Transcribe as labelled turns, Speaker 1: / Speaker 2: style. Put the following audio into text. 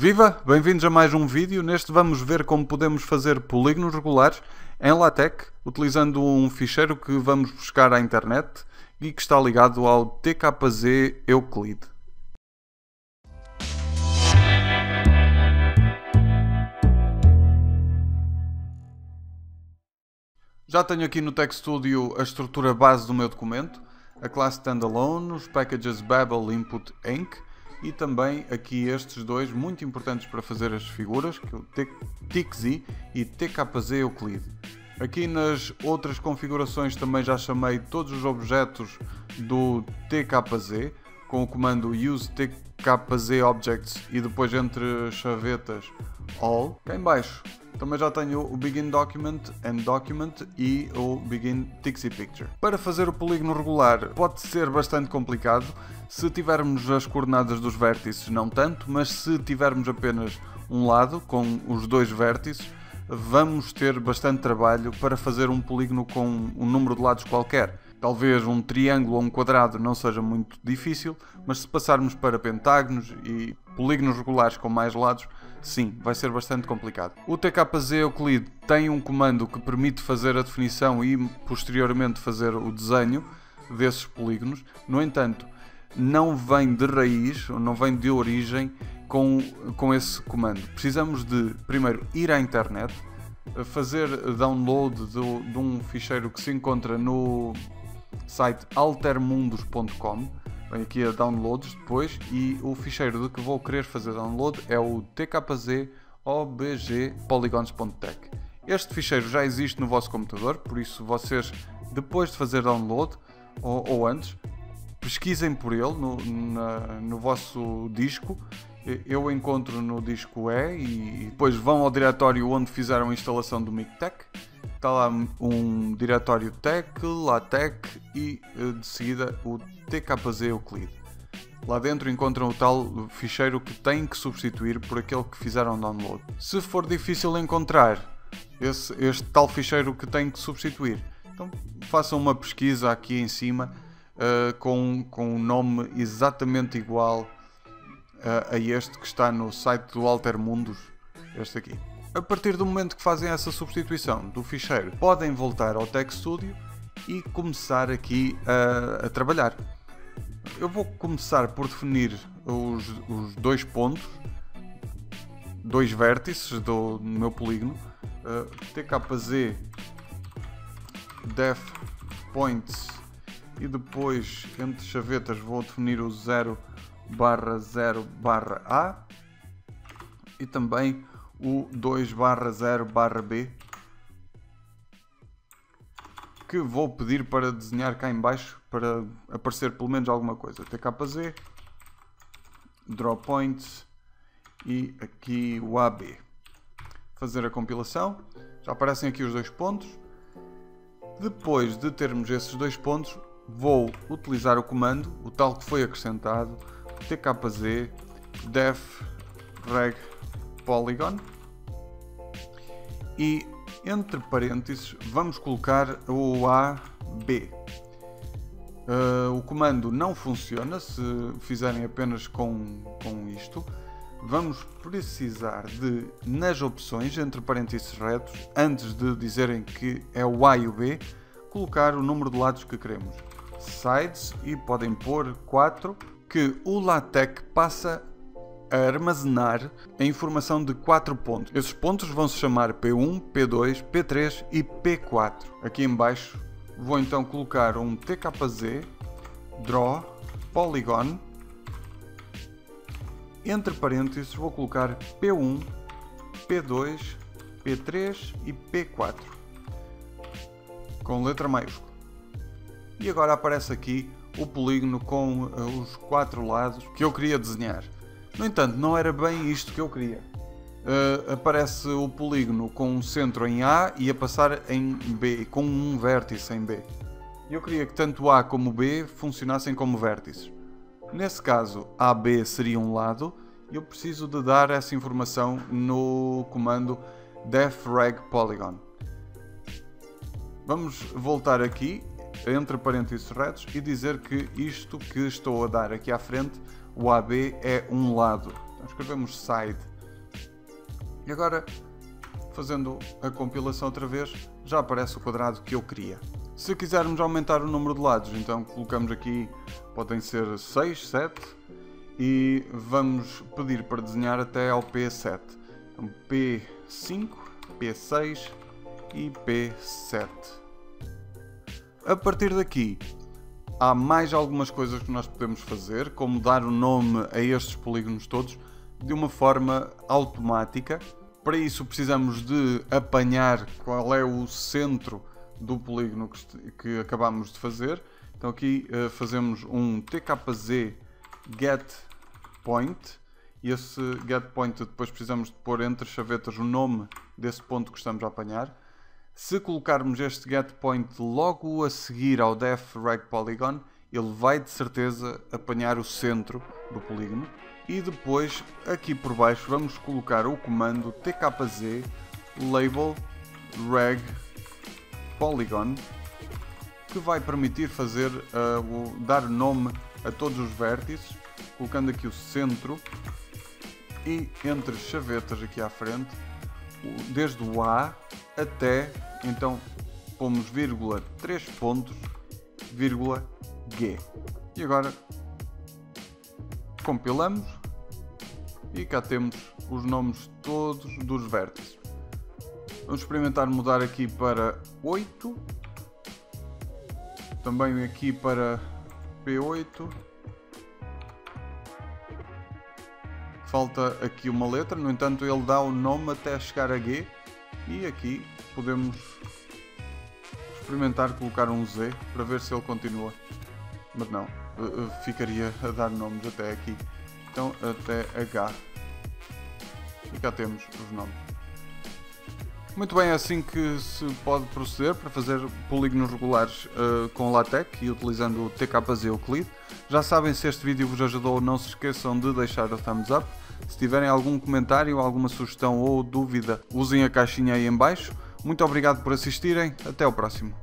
Speaker 1: Viva! Bem-vindos a mais um vídeo. Neste vamos ver como podemos fazer polígonos regulares em LaTeX, utilizando um ficheiro que vamos buscar à internet e que está ligado ao TKZ Euclid. Já tenho aqui no TechStudio a estrutura base do meu documento, a classe standalone, os packages Babel Input Inc. e também aqui estes dois muito importantes para fazer as figuras, que é o TXZ e TKZ Euclid. Aqui nas outras configurações também já chamei todos os objetos do TKZ com o comando use TKZ objects e depois entre chavetas all. Cá em baixo também já tenho o Begin Document, End Document e o Begin Tixie Picture. Para fazer o polígono regular pode ser bastante complicado. Se tivermos as coordenadas dos vértices, não tanto, mas se tivermos apenas um lado com os dois vértices, vamos ter bastante trabalho para fazer um polígono com um número de lados qualquer. Talvez um triângulo ou um quadrado não seja muito difícil, mas se passarmos para pentágonos e polígonos regulares com mais lados, sim, vai ser bastante complicado. O TKZ Euclid tem um comando que permite fazer a definição e posteriormente fazer o desenho desses polígonos. No entanto, não vem de raiz, não vem de origem com, com esse comando. Precisamos de primeiro ir à internet, fazer download do, de um ficheiro que se encontra no site altermundos.com. Vem aqui a downloads depois e o ficheiro de que vou querer fazer download é o tkz. Este ficheiro já existe no vosso computador, por isso vocês depois de fazer download ou, ou antes pesquisem por ele no, na, no vosso disco. Eu encontro no disco E e depois vão ao diretório onde fizeram a instalação do MicTech. Está lá um diretório Tech, LaTeX e eh, de seguida o TKZ Euclid. Lá dentro encontram o tal ficheiro que têm que substituir por aquele que fizeram download. Se for difícil encontrar esse, este tal ficheiro que têm que substituir, então façam uma pesquisa aqui em cima uh, com, com um nome exatamente igual uh, a este que está no site do Altermundos, este aqui. A partir do momento que fazem essa substituição do ficheiro, podem voltar ao TechStudio e começar aqui a, a trabalhar. Eu vou começar por definir os, os dois pontos, dois vértices do, do meu polígono, uh, TKZ def points e depois entre chavetas vou definir o 0 barra 0 barra A e também o 2 barra 0 barra B que vou pedir para desenhar cá em baixo para aparecer pelo menos alguma coisa. TKZ draw points e aqui o AB fazer a compilação. Já aparecem aqui os dois pontos. Depois de termos esses dois pontos vou utilizar o comando, o tal que foi acrescentado, tkz def reg polygon e entre parênteses vamos colocar o AB. Uh, o comando não funciona se fizerem apenas com, com isto. Vamos precisar de, nas opções, entre parênteses retos, antes de dizerem que é o A e o B, colocar o número de lados que queremos sides e podem pôr 4 que o LaTeX passa a armazenar a informação de 4 pontos. Esses pontos vão se chamar P1, P2, P3 e P4. Aqui embaixo vou então colocar um TKZ draw polygon entre parênteses vou colocar P1, P2, P3 e P4 com letra maiúscula e agora aparece aqui o polígono com uh, os quatro lados que eu queria desenhar. No entanto, não era bem isto que eu queria. Uh, aparece o polígono com um centro em A e a passar em B, com um vértice em B. Eu queria que tanto A como B funcionassem como vértices. Nesse caso, AB seria um lado e eu preciso de dar essa informação no comando defragPolygon. Vamos voltar aqui entre parênteses retos e dizer que isto que estou a dar aqui à frente, o AB é um lado. Então escrevemos side. E agora, fazendo a compilação outra vez, já aparece o quadrado que eu queria. Se quisermos aumentar o número de lados, então colocamos aqui, podem ser 6, 7, e vamos pedir para desenhar até ao P7. Então, P5, P6 e P7. A partir daqui, há mais algumas coisas que nós podemos fazer, como dar o nome a estes polígonos todos de uma forma automática. Para isso precisamos de apanhar qual é o centro do polígono que, que acabamos de fazer. Então aqui uh, fazemos um tkz get point e esse get point depois precisamos de pôr entre chavetas o nome desse ponto que estamos a apanhar. Se colocarmos este get point logo a seguir ao def reg polygon, ele vai de certeza apanhar o centro do polígono. E depois, aqui por baixo, vamos colocar o comando tkz label reg polygon que vai permitir fazer uh, dar nome a todos os vértices, colocando aqui o centro e entre chavetas aqui à frente, desde o A até, então pomos vírgula 3 pontos, vírgula G. E agora compilamos e cá temos os nomes todos dos vértices. Vamos experimentar mudar aqui para 8. Também aqui para P8. Falta aqui uma letra, no entanto ele dá o nome até chegar a G. E aqui podemos experimentar colocar um Z para ver se ele continua. Mas não, eh, eh, ficaria a dar nomes até aqui. Então até H. E cá temos os nomes. Muito bem, é assim que se pode proceder para fazer polígonos regulares uh, com LaTeX e utilizando o TKZ Euclid. Já sabem, se este vídeo vos ajudou, não se esqueçam de deixar o thumbs up. Se tiverem algum comentário, alguma sugestão ou dúvida, usem a caixinha aí em baixo. Muito obrigado por assistirem, até o próximo.